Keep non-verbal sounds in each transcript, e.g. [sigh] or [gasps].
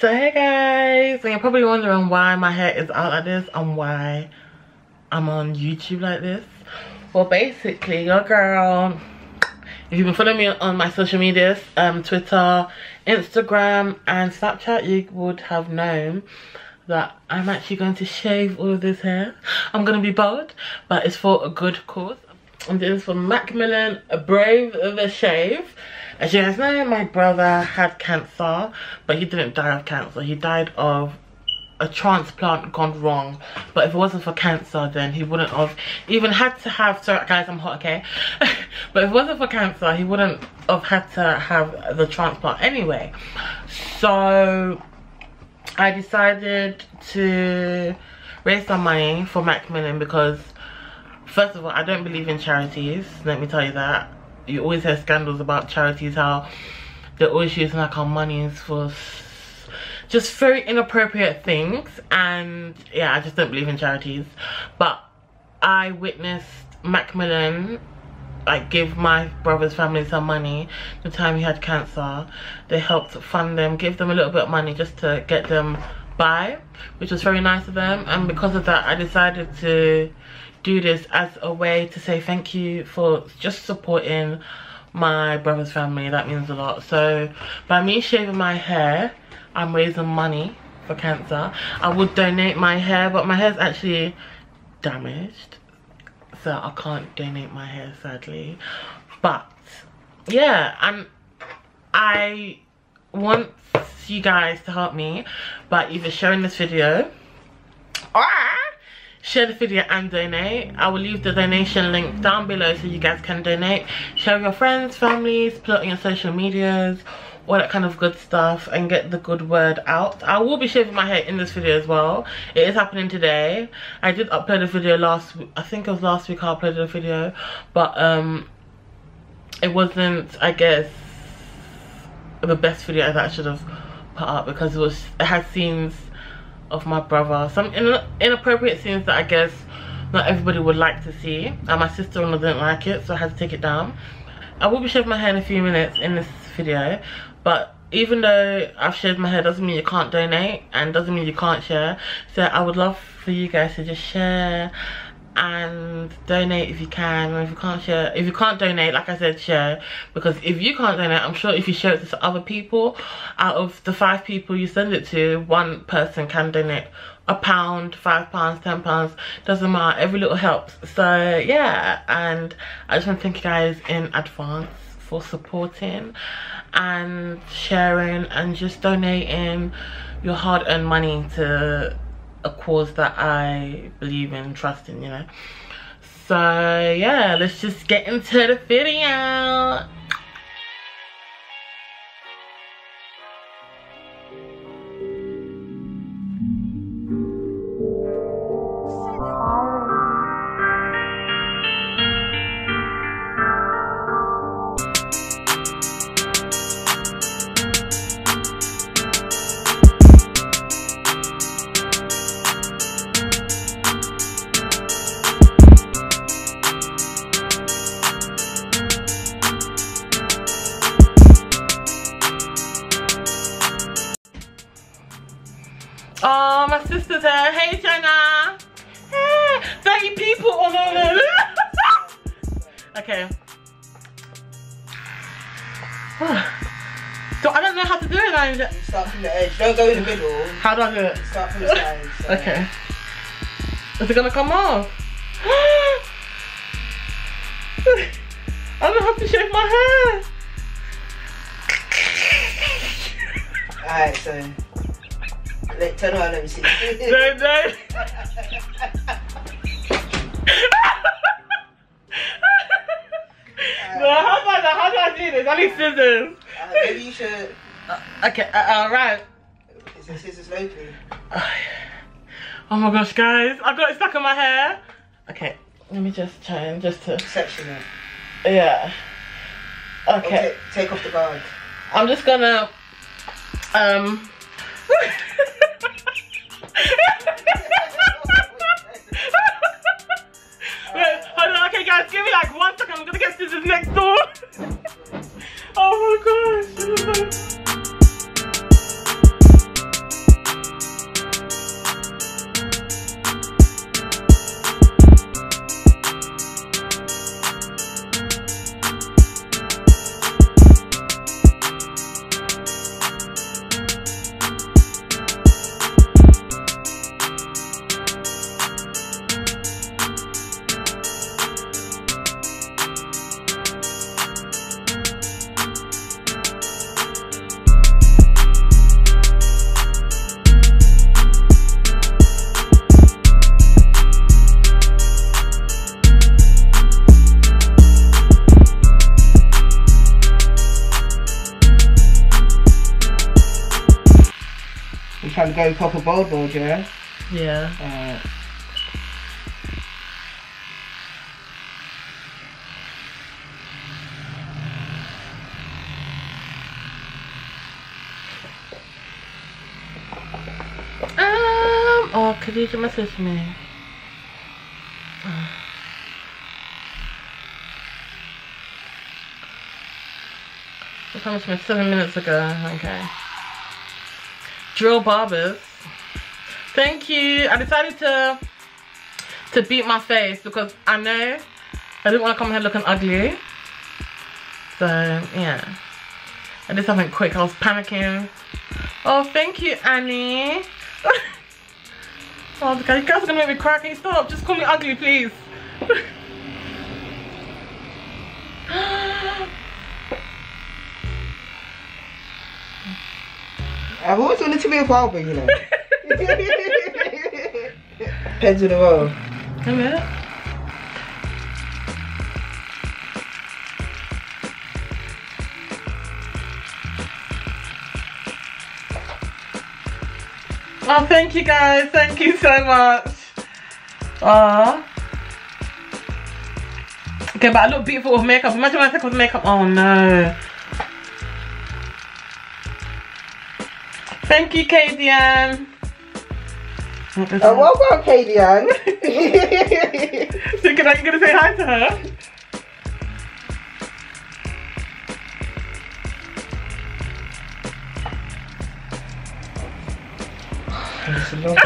So hey guys, and you're probably wondering why my hair is out like this and why I'm on YouTube like this. Well basically your girl, if you've been following me on my social medias, um, Twitter, Instagram and Snapchat, you would have known that I'm actually going to shave all of this hair. I'm going to be bald, but it's for a good cause. I'm doing this for Macmillan Brave the Shave. As you guys know, my brother had cancer, but he didn't die of cancer. He died of a transplant gone wrong. But if it wasn't for cancer, then he wouldn't have even had to have, sorry guys, I'm hot, okay? [laughs] but if it wasn't for cancer, he wouldn't have had to have the transplant anyway. So I decided to raise some money for Macmillan because first of all, I don't believe in charities. Let me tell you that you always hear scandals about charities how they're always using like our monies for just very inappropriate things. And yeah i just don't believe in charities. But i witnessed macmillan like give my brother's family some money the time he had cancer. They helped fund them give them a little bit of money just to get them by which was very nice of them. And because of that i decided to do this as a way to say thank you for just supporting my brother's family. That means a lot. So by me shaving my hair i'm raising money for cancer i would donate my hair but my hair's actually damaged so i can't donate my hair sadly. But yeah and i want you guys to help me by either sharing this video or share the video and donate. I will leave the donation link down below so you guys can donate. Share with your friends families put it on your social medias all that kind of good stuff and get the good word out. I will be shaving my hair in this video as well. It is happening today. I did upload a video last i think it was last week i uploaded a video but um it wasn't i guess the best video that i should have put up because it was it had scenes of my brother. Some in inappropriate scenes that i guess not everybody would like to see. And my sister-in-law didn't like it so i had to take it down. I will be shaving my hair in a few minutes in this video but even though i've shaved my hair doesn't mean you can't donate and doesn't mean you can't share. So i would love for you guys to just share and donate if you can or if you can't share if you can't donate like i said share. Because if you can't donate i'm sure if you share it to other people out of the five people you send it to one person can donate a pound five pounds ten pounds doesn't matter every little helps. So yeah and i just want to thank you guys in advance for supporting and sharing and just donating your hard-earned money to a cause that I believe in, trust in, you know. So yeah, let's just get into the video. Sister's. Hey, Jenna. Hey, 30 people. Oh, no, no, okay. [sighs] so I don't know how to do it. Start from the edge. Don't go in the middle. How do I do it? Start from the side. So. Okay. Is it gonna come off? [gasps] I don't how to shave my hair. Alright, so. Let, turn around, let me see. No, no. no, how about that? how do I do this? I need scissors. Uh, maybe you should. Uh, okay, uh, alright. Is it scissors locally? Oh my gosh, guys. I got it stuck in my hair. Okay, let me just try and just to. Section it. Yeah. Or Okay. take off the guard. I'm just gonna. Um. [laughs] gonna get next door. [laughs] oh my gosh. You trying to go proper bold mode, yeah? Yeah. Alright. Um. Oh, Khadija messaged me. What time is it? Seven minutes ago. Okay. Drill barbers. Thank you. I decided to to beat my face because I know I didn't want to come here looking ugly. So yeah. I did something quick. I was panicking. Oh, thank you, Annie. [laughs] oh, the guys are gonna make me cry. Can you stop? Just call me ugly, please. [laughs] I've always wanted to be a barber, you know. [laughs] Heads in the row. A minute. Oh, thank you guys. Thank you so much. Aw. Okay, but I look beautiful with makeup. Imagine when I take off makeup. Oh no. Thank you, Kadian. Oh, well done, Katie Ann. Thinking are you gonna say hi to her? it's long.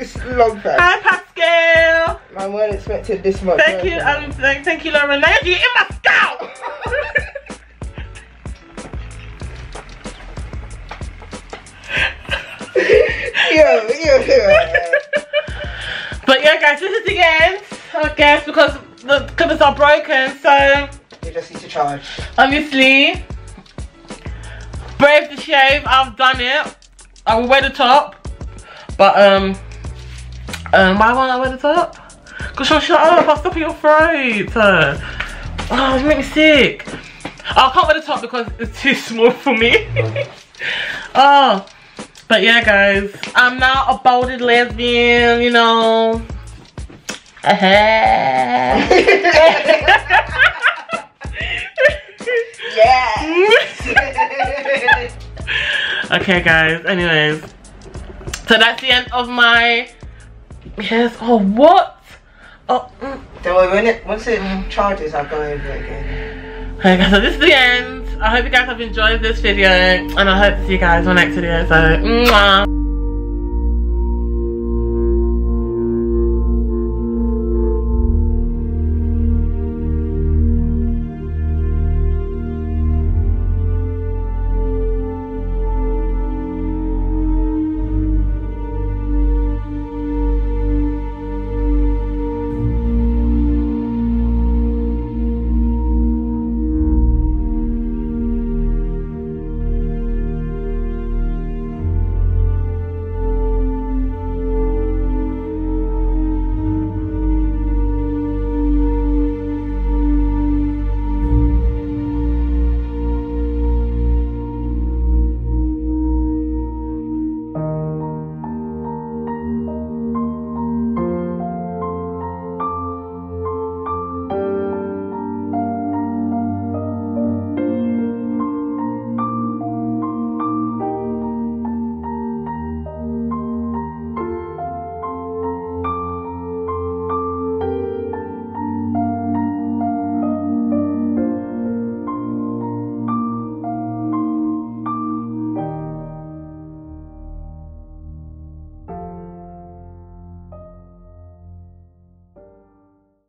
it's long time. Hi, Pascal. I weren't expecting this much. Thank you, um, thank, thank you, Lauren. Now you're in my scalp. [laughs] [laughs] but yeah, guys, this is the end. I guess because the clippers are broken, so You just need to charge. obviously, brave the shave. I've done it. I will wear the top, but um, um, why won't I wear the top? Cause she'll shut up. I'll stop your throat. Oh, you make me sick. I can't wear the top because it's too small for me. [laughs] oh, but yeah, guys, I'm not a bolded lesbian. You know. [laughs] yeah. [laughs] okay, guys. Anyways, so that's the end of my. Yes. Oh, what? Oh. Mm. Don't worry, when it, once it charges, I'll go over it again. Okay. So this is the end. I hope you guys have enjoyed this video, and I hope to see you guys in my next video. So, mwah.